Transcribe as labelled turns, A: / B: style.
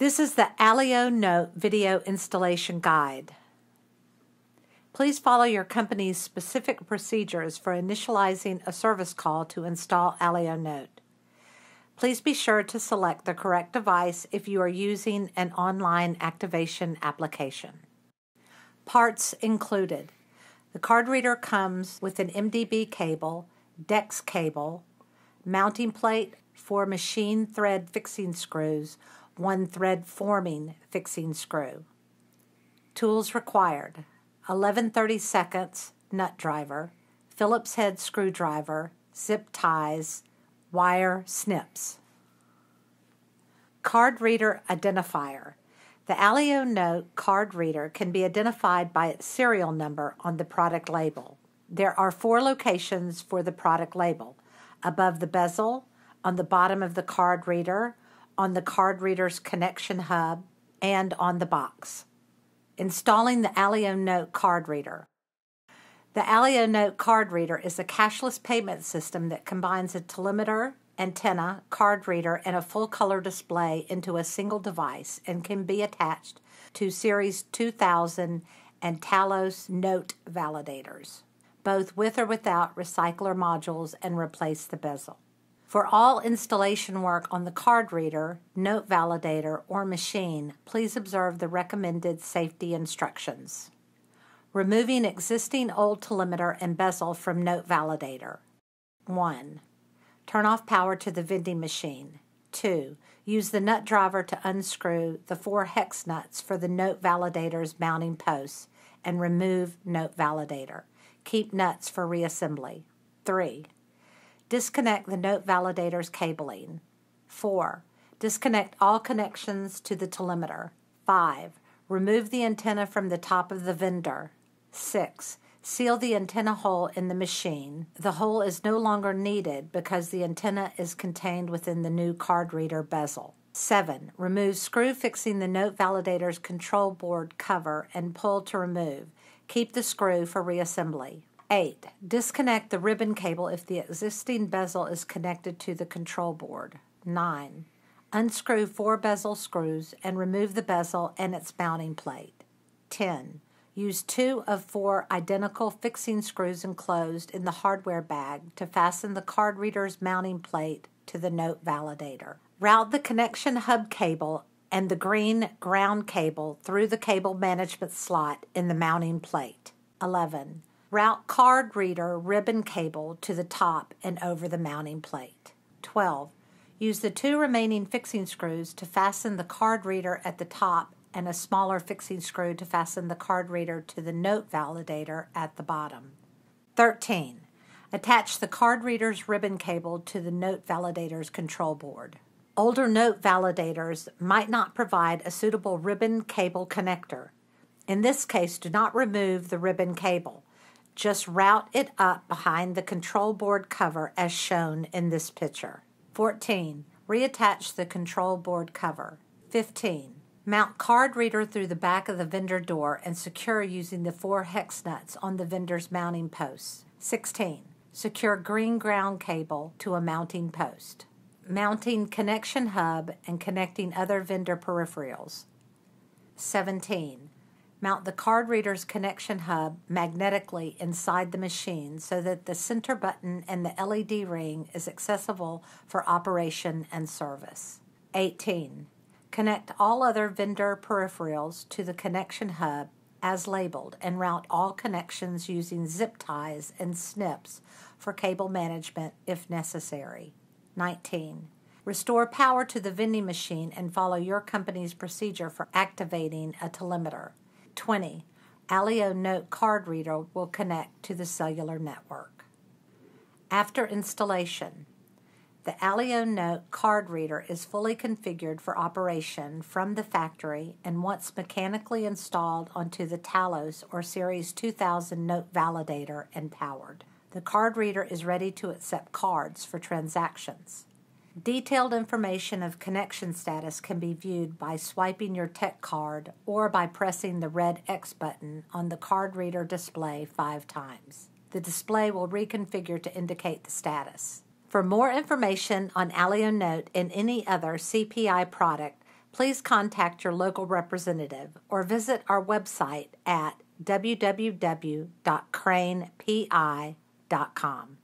A: This is the Alio Note video installation guide. Please follow your company's specific procedures for initializing a service call to install Alio Note. Please be sure to select the correct device if you are using an online activation application. Parts included. The card reader comes with an MDB cable, DEX cable, mounting plate, four machine thread fixing screws, one thread forming fixing screw. Tools required 1130 seconds nut driver, Phillips head screwdriver, zip ties, wire snips. Card reader identifier. The Alio Note card reader can be identified by its serial number on the product label. There are four locations for the product label above the bezel, on the bottom of the card reader, on the card reader's connection hub, and on the box. Installing the Alio Note card reader. The Alio Note card reader is a cashless payment system that combines a telemeter, antenna, card reader, and a full color display into a single device and can be attached to Series 2000 and Talos Note validators, both with or without recycler modules, and replace the bezel. For all installation work on the card reader, note validator, or machine, please observe the recommended safety instructions. Removing existing old telemeter and bezel from note validator. 1. Turn off power to the vending machine. 2. Use the nut driver to unscrew the four hex nuts for the note validator's mounting posts and remove note validator. Keep nuts for reassembly. 3. Disconnect the note validator's cabling. 4. Disconnect all connections to the telemeter. 5. Remove the antenna from the top of the vendor. 6. Seal the antenna hole in the machine. The hole is no longer needed because the antenna is contained within the new card reader bezel. 7. Remove screw fixing the note validator's control board cover and pull to remove. Keep the screw for reassembly. 8. Disconnect the ribbon cable if the existing bezel is connected to the control board. 9. Unscrew four bezel screws and remove the bezel and its mounting plate. 10. Use two of four identical fixing screws enclosed in the hardware bag to fasten the card reader's mounting plate to the note validator. Route the connection hub cable and the green ground cable through the cable management slot in the mounting plate. 11. Route card reader ribbon cable to the top and over the mounting plate. 12. Use the two remaining fixing screws to fasten the card reader at the top and a smaller fixing screw to fasten the card reader to the note validator at the bottom. 13. Attach the card reader's ribbon cable to the note validator's control board. Older note validators might not provide a suitable ribbon cable connector. In this case, do not remove the ribbon cable. Just route it up behind the control board cover as shown in this picture. 14. Reattach the control board cover. 15. Mount card reader through the back of the vendor door and secure using the four hex nuts on the vendor's mounting posts. 16. Secure green ground cable to a mounting post. Mounting connection hub and connecting other vendor peripherals. 17. Mount the card reader's connection hub magnetically inside the machine so that the center button and the LED ring is accessible for operation and service. 18. Connect all other vendor peripherals to the connection hub as labeled and route all connections using zip ties and snips for cable management if necessary. 19. Restore power to the vending machine and follow your company's procedure for activating a telemeter. 20. Alio Note card reader will connect to the cellular network. After installation, the Alio Note card reader is fully configured for operation from the factory and once mechanically installed onto the Talos or Series 2000 Note validator and powered. The card reader is ready to accept cards for transactions. Detailed information of connection status can be viewed by swiping your tech card or by pressing the red X button on the card reader display five times. The display will reconfigure to indicate the status. For more information on Alio Note and any other CPI product, please contact your local representative or visit our website at www.cranepi.com.